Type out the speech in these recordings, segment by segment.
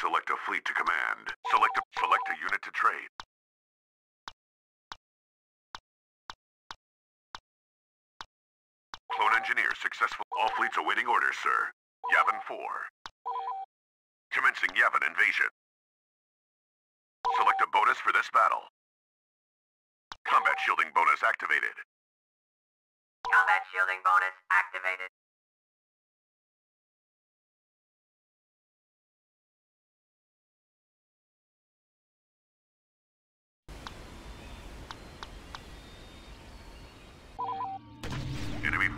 select a fleet to command. Select a, select a unit to trade. Clone engineer successful. All fleets awaiting orders, sir. Yavin 4. Commencing Yavin invasion. Select a bonus for this battle. Combat shielding bonus activated. Combat shielding bonus activated.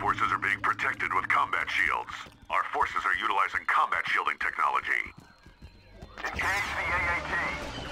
Forces are being protected with combat shields. Our forces are utilizing combat shielding technology. Engage the AAT.